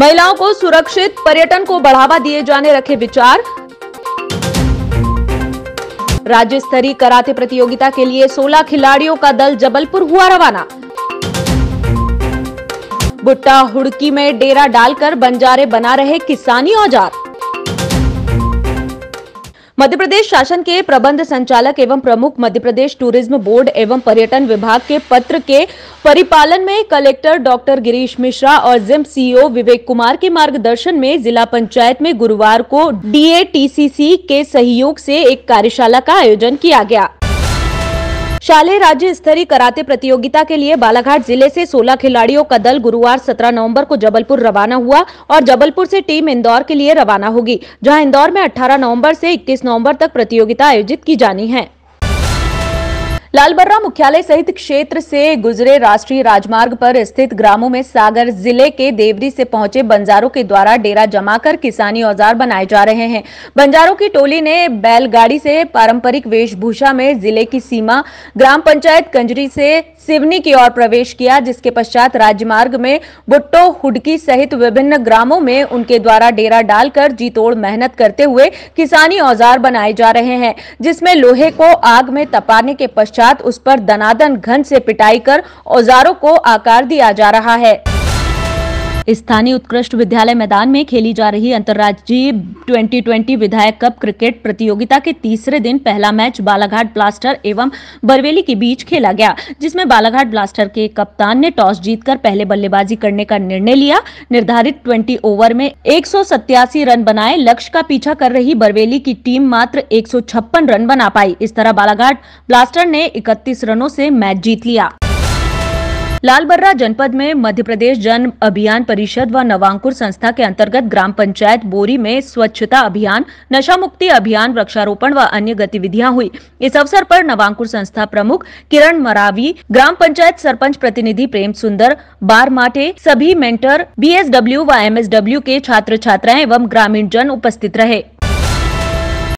महिलाओं को सुरक्षित पर्यटन को बढ़ावा दिए जाने रखे विचार। राज्य स्तरीय कराते प्रतियोगिता के लिए 16 खिलाड़ियों का दल जबलपुर हुआ रवाना। भुट्टा हुड़की में डेरा डालकर बंजारे बना रहे किसानी औज़ार। मध्य प्रदेश शासन के प्रबंध संचालक एवं प्रमुख मध्य प्रदेश टूरिज़्म बोर्ड एवं पर्यटन विभाग के पत्र के परिपालन में कलेक्टर डॉक्टर गिरीश मिश्रा और जिम सीईओ विवेक कुमार के मार्गदर्शन में जिला पंचायत में गुरुवार को डीएटीसीसी के सहयोग से एक कार्यशाला का आयोजन किया गया। शालेय राज्य स्तरीय कराते प्रतियोगिता के लिए बालाघाट ज़िले से 16 खिलाड़ियों का दल गुरुवार 17 नवंबर को जबलपुर रवाना हुआ और जबलपुर से टीम इंदौर के लिए रवाना होगी, जहाँ इंदौर में 18 नवंबर से 21 नवंबर तक प्रतियोगिता आयोजित की जानी है। लालबर्रा मुख्यालय सहित क्षेत्र से गुजरे राष्ट्रीय राजमार्ग पर स्थित ग्रामों में सागर ज़िले के देवरी से पहुँचे बंजारों के द्वारा डेरा जमाकर किसानी औज़ार बनाए जा रहे हैं। बंजारों की टोली ने बैलगाड़ी से पारंपरिक वेशभूषा में ज़िले की सीमा, ग्राम पंचायत कंजरी से सिवनी की ओर प्रवेश किया, जिसके पश्चात राजमार्ग में बुट्टो, हुडकी सहित विभिन्न ग्रामों में उनके द्वारा डेरा डालकर जीतोड़ मेहनत करते हुए किसानी औज़ार बनाए जा रहे हैं, जिसमें लोहे को आग में तपाने के पश्चात उस पर दनादन घन से पिटाई कर औजारों को आकार दिया जा रहा है। स्थानीय उत्कृष्ट विद्यालय मैदान में खेली जा रही अंतर्राज्यीय 2020 विधायक कप क्रिकेट प्रतियोगिता के तीसरे दिन पहला मैच बालाघाट ब्लास्टर एवं बरवेली के बीच खेला गया, जिसमें बालाघाट ब्लास्टर के कप्तान ने टॉस जीतकर पहले बल्लेबाजी करने का निर्णय लिया। निर्धारित 20 ओवर में एक रन बनाए, लक्ष्य का पीछा कर रही बरवेली की टीम मात्र एक सौ छप्पन रन बना पाई। इस तरह बालाघाट ब्लास्टर ने इकतीस रनों से मैच जीत लिया। लालबर्रा जनपद में मध्य प्रदेश जन अभियान परिषद व नवांकुर संस्था के अंतर्गत ग्राम पंचायत बोरी में स्वच्छता अभियान नशा मुक्ति अभियान, वृक्षारोपण व अन्य गतिविधियाँ हुई। इस अवसर पर नवांकुर संस्था प्रमुख किरण मरावी, ग्राम पंचायत सरपंच प्रतिनिधि प्रेम सुंदर, बार माटे सभी मेंटर बीएसडब्ल्यू व एमएसडब्ल्यू के छात्र छात्राएँ एवं ग्रामीण जन उपस्थित रहे।